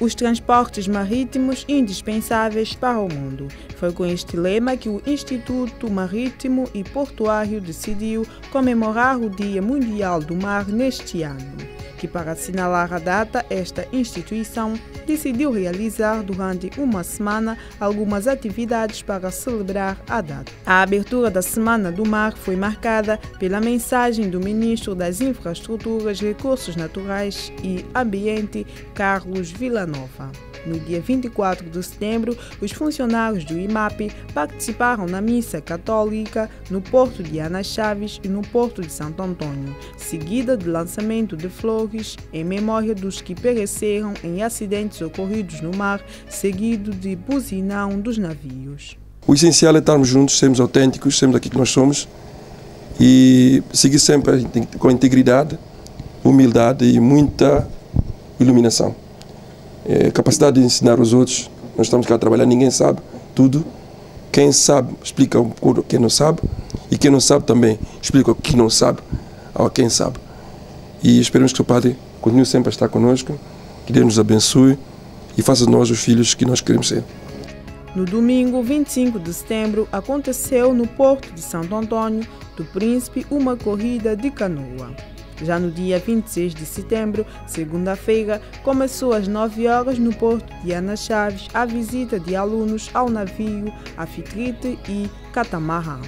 os transportes marítimos indispensáveis para o mundo. Foi com este lema que o Instituto Marítimo e Portuário decidiu comemorar o Dia Mundial do Mar neste ano que, para assinalar a data, esta instituição decidiu realizar durante uma semana algumas atividades para celebrar a data. A abertura da Semana do Mar foi marcada pela mensagem do Ministro das Infraestruturas, Recursos Naturais e Ambiente, Carlos Villanova. No dia 24 de setembro, os funcionários do IMAP participaram na missa católica no Porto de Ana Chaves e no Porto de Santo Antônio, seguida de lançamento de flores em memória dos que pereceram em acidentes ocorridos no mar, seguido de buzinão dos navios. O essencial é estarmos juntos, sermos autênticos, sermos aqui que nós somos e seguir sempre com integridade, humildade e muita iluminação é, capacidade de ensinar os outros. Nós estamos cá a trabalhar, ninguém sabe tudo. Quem sabe explica um pouco quem não sabe e quem não sabe também explica o que não sabe a quem sabe. E esperamos que o Padre continue sempre a estar conosco, que Deus nos abençoe e faça de nós os filhos que nós queremos ser. No domingo 25 de setembro, aconteceu no Porto de Santo Antônio do Príncipe uma corrida de canoa. Já no dia 26 de setembro, segunda-feira, começou às 9 horas no porto de Ana Chaves a visita de alunos ao navio Afitrite e Catamarã.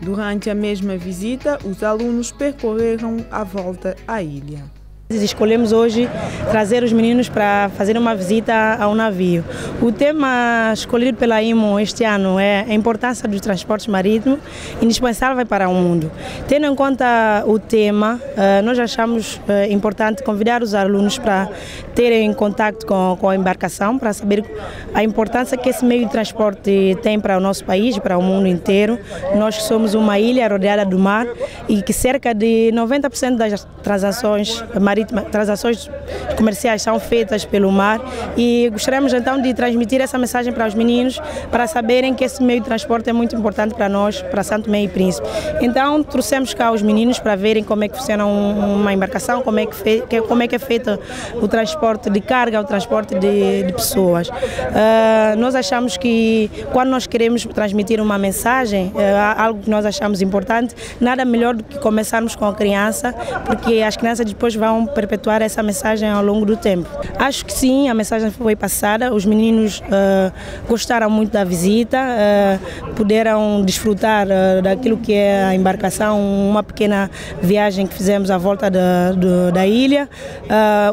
Durante a mesma visita, os alunos percorreram a volta à ilha. Escolhemos hoje trazer os meninos para fazer uma visita ao navio. O tema escolhido pela IMO este ano é a importância dos transportes marítimos, indispensável para o mundo. Tendo em conta o tema, eh, nós achamos eh, importante convidar os alunos para terem contato com, com a embarcação, para saber a importância que esse meio de transporte tem para o nosso país, para o mundo inteiro. Nós somos uma ilha rodeada do mar e que cerca de 90% das transações marítimas marítima, transações comerciais são feitas pelo mar e gostaríamos então de transmitir essa mensagem para os meninos para saberem que esse meio de transporte é muito importante para nós, para Santo Meio e Príncipe. Então trouxemos cá os meninos para verem como é que funciona uma embarcação, como é que, fe, como é, que é feito o transporte de carga, o transporte de, de pessoas. Uh, nós achamos que quando nós queremos transmitir uma mensagem, uh, algo que nós achamos importante, nada melhor do que começarmos com a criança, porque as crianças depois vão perpetuar essa mensagem ao longo do tempo. Acho que sim, a mensagem foi passada, os meninos uh, gostaram muito da visita, uh, puderam desfrutar uh, daquilo que é a embarcação, uma pequena viagem que fizemos à volta da, da ilha.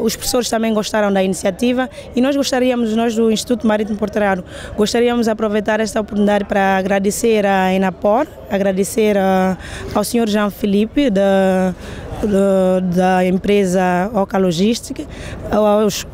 os professores também gostaram da iniciativa e nós gostaríamos, nós do Instituto Marítimo Portuário, gostaríamos de aproveitar esta oportunidade para agradecer a Enapor, agradecer ao senhor Jean Felipe da da empresa Oca Logística,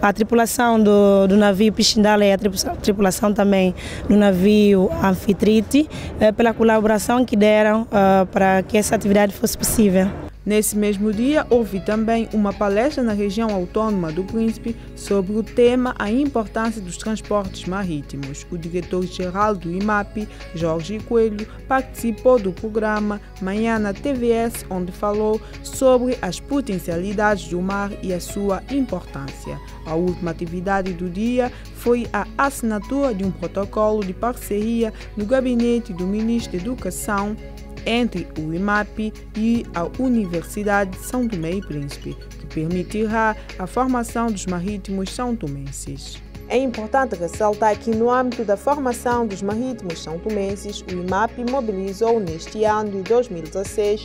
a tripulação do, do navio Pichindala e a tripulação também do navio Anfitrite, eh, pela colaboração que deram eh, para que essa atividade fosse possível. Nesse mesmo dia, houve também uma palestra na região autônoma do Príncipe sobre o tema A importância dos transportes marítimos. O diretor-geral do IMAP, Jorge Coelho, participou do programa Manhã na TVS, onde falou sobre as potencialidades do mar e a sua importância. A última atividade do dia foi a assinatura de um protocolo de parceria no gabinete do ministro da Educação entre o IMAP e a Universidade de São Tomé e Príncipe, que permitirá a formação dos marítimos são tomenses. É importante ressaltar que, no âmbito da formação dos marítimos são tomenses, o IMAP mobilizou neste ano de 2016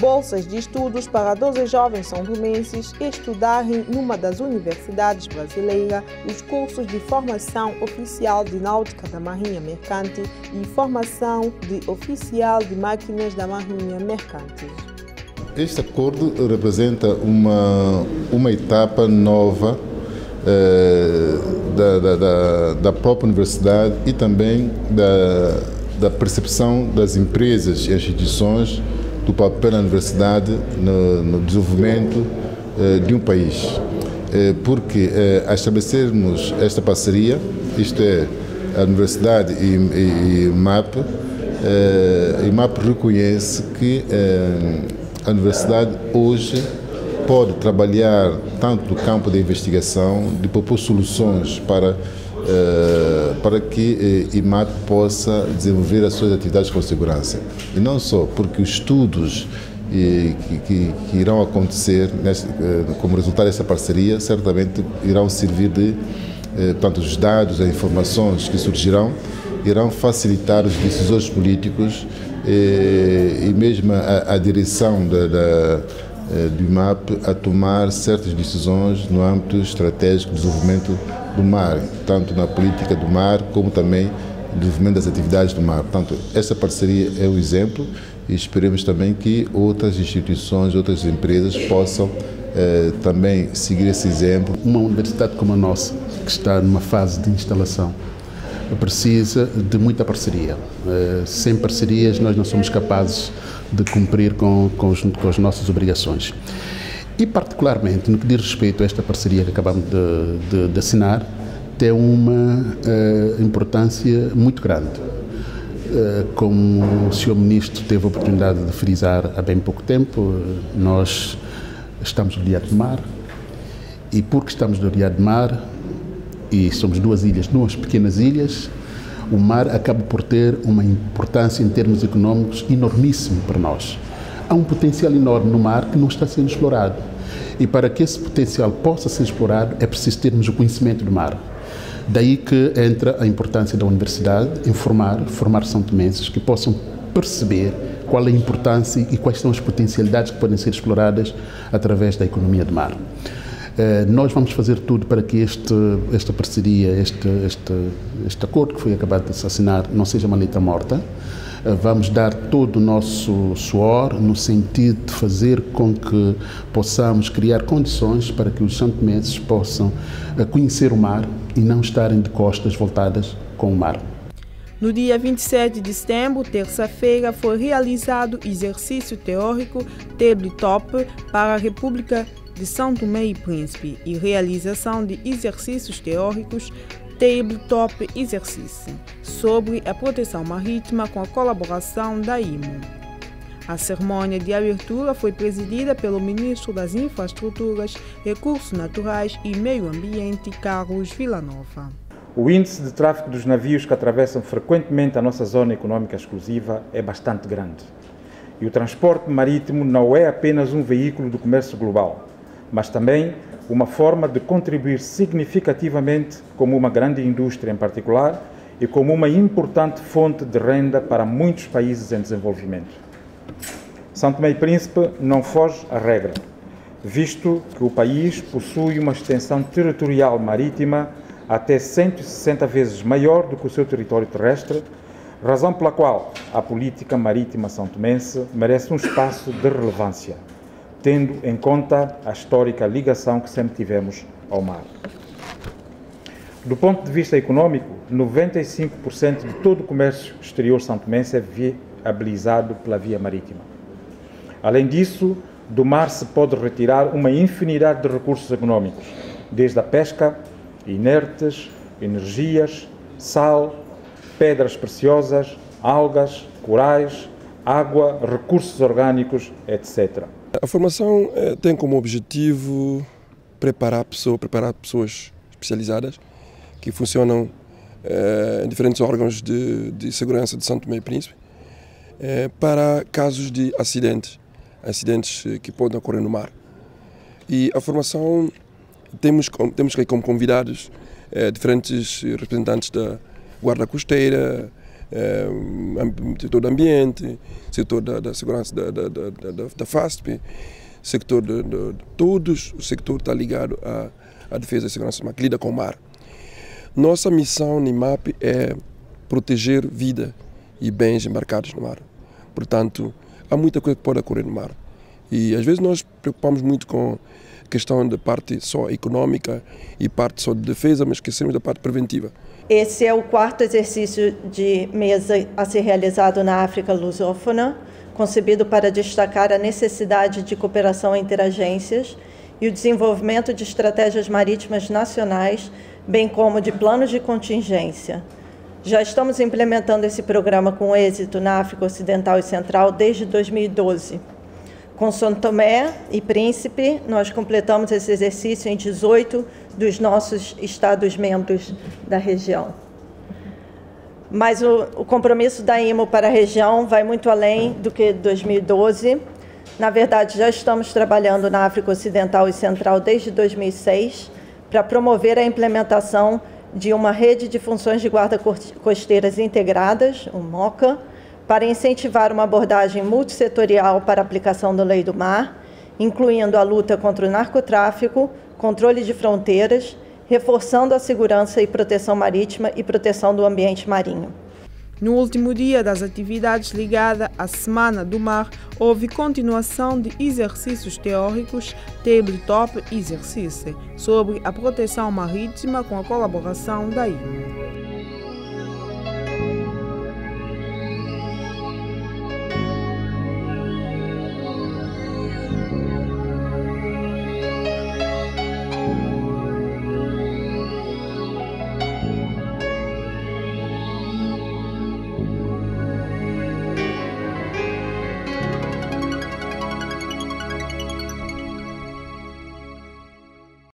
bolsas de estudos para 12 jovens são-tomenses estudarem numa das universidades brasileiras os cursos de formação oficial de náutica da Marinha Mercante e formação de oficial de máquinas da Marinha Mercante. Este acordo representa uma, uma etapa nova eh, da, da, da, da, própria universidade e também da, da percepção das empresas e instituições do papel da universidade no, no desenvolvimento eh, de um país. Eh, porque eh, a estabelecermos esta parceria, isto é, a universidade e, e, e MAP, eh, e MAP reconhece que eh, a universidade hoje pode trabalhar tanto no campo da investigação, de propor soluções para Uh, para que uh, IMAP possa desenvolver as suas atividades com segurança. E não só, porque os estudos que, que, que, irão acontecer neste, uh, como resultado dessa parceria certamente irão servir de, portanto, os dados, as informações que surgirão irão facilitar os decisores políticos e mesmo a, a direção da, da eh, do IMAP a tomar certas decisões no âmbito estratégico de desenvolvimento do mar, tanto na política do mar como também no desenvolvimento das atividades do mar. Portanto, essa parceria é o exemplo e esperemos também que outras instituições, outras empresas possam eh, também seguir esse exemplo. Uma universidade como a nossa, que está numa fase de instalação, precisa de muita parceria. Eh, sem parcerias, nós não somos capazes de cumprir com, com, os, com as nossas obrigações. E, particularmente, no que diz respeito a esta parceria que acabamos de, de, de assinar, tem uma uh, importância muito grande. Uh, como o Sr. Ministro teve a oportunidade de frisar há bem pouco tempo, nós estamos rodeados de mar e porque estamos rodeados de mar e somos duas ilhas, duas pequenas ilhas, o mar acaba por ter uma importância em termos econômicos enormíssimo para nós. Há um potencial enorme no mar que não está sendo explorado. E para que esse potencial possa ser explorado, é preciso termos o conhecimento do mar. Daí que entra a importância da universidade em formar, formar são tomenses que possam perceber qual é a importância e quais são as potencialidades que podem ser exploradas através da economia do mar. Eh, nós vamos fazer tudo para que este, esta parceria, este, este, este acordo que foi acabado de assinar, não seja uma letra morta. Eh, vamos dar todo o nosso suor no sentido de fazer com que possamos criar condições para que os santomenses possam eh, conhecer o mar e não estarem de costas voltadas com o mar. No dia 27 de setembro, terça-feira, foi realizado exercício teórico tabletop para a República de São Tomé e Príncipe e realização de exercícios teóricos Tabletop Exercício sobre a proteção marítima com a colaboração da IMO. A cerimônia de abertura foi presidida pelo Ministro das Infraestruturas, Recursos Naturais e Meio Ambiente, Carlos Villanova. O índice de tráfego dos navios que atravessam frequentemente a nossa zona econômica exclusiva é bastante grande. E o transporte marítimo não é apenas um veículo do comércio global mas também uma forma de contribuir significativamente como uma grande indústria em particular e como uma importante fonte de renda para muitos países em desenvolvimento. São Tomé e Príncipe não foge à regra, visto que o país possui uma extensão territorial marítima até 160 vezes maior do que o seu território terrestre, razão pela qual a política marítima são tomense merece um espaço de relevância tendo em conta a histórica ligação que sempre tivemos ao mar. Do ponto de vista econômico, 95% de todo o comércio exterior santomense é viabilizado pela via marítima. Além disso, do mar se pode retirar uma infinidade de recursos econômicos, desde a pesca, inertes, energias, sal, pedras preciosas, algas, corais, água, recursos orgânicos, etc. A formação eh, tem como objetivo preparar, pessoa, preparar pessoas especializadas que funcionam eh, em diferentes órgãos de, de, segurança de Santo e Príncipe eh, para casos de acidentes, acidentes que podem ocorrer no mar. E a formação temos, temos como convidados diferentes representantes da Guarda Costeira, é, setor do ambiente, setor da, da segurança da, da, da, da FASP, sector de, de, todos o sector está ligado à, à defesa e segurança que lida com o mar. Nossa missão no IMAP é proteger vida e bens embarcados no mar. Portanto, há muita coisa que pode ocorrer no mar. E às vezes nós preocupamos muito com a questão da parte só econômica e parte só de defesa, mas esquecemos da parte preventiva. Esse é o quarto exercício de mesa a ser realizado na África lusófona, concebido para destacar a necessidade de cooperação entre agências e o desenvolvimento de estratégias marítimas nacionais, bem como de planos de contingência. Já estamos implementando esse programa com êxito na África Ocidental e Central desde 2012. Com São Tomé e Príncipe, nós completamos esse exercício em 18 dos nossos Estados-membros da região. Mas o, o, compromisso da IMO para a região vai muito além do que 2012. Na verdade, já estamos trabalhando na África Ocidental e Central desde 2006 para promover a implementação de uma rede de funções de guarda costeiras integradas, o MOCA, para incentivar uma abordagem multissetorial para a aplicação da Lei do Mar, incluindo a luta contra o narcotráfico, controle de fronteiras, reforçando a segurança e proteção marítima e proteção do ambiente marinho. No último dia das atividades ligadas à Semana do Mar, houve continuação de exercícios teóricos Tabletop Exercício sobre a proteção marítima com a colaboração da IMO.